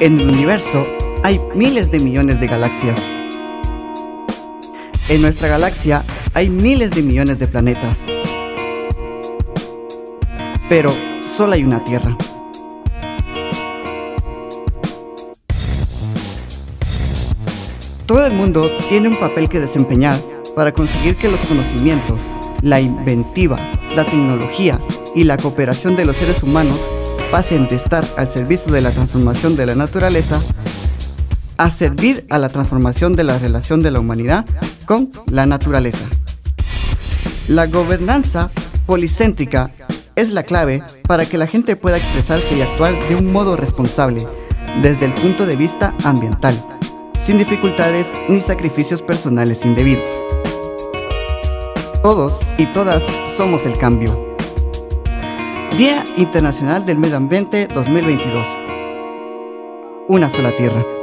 En el universo hay miles de millones de galaxias. En nuestra galaxia hay miles de millones de planetas. Pero solo hay una Tierra. Todo el mundo tiene un papel que desempeñar para conseguir que los conocimientos, la inventiva, la tecnología y la cooperación de los seres humanos pasen de estar al servicio de la transformación de la naturaleza a servir a la transformación de la relación de la humanidad con la naturaleza. La gobernanza policéntrica es la clave para que la gente pueda expresarse y actuar de un modo responsable desde el punto de vista ambiental, sin dificultades ni sacrificios personales indebidos. Todos y todas somos el cambio. Día Internacional del Medio Ambiente 2022. Una sola tierra.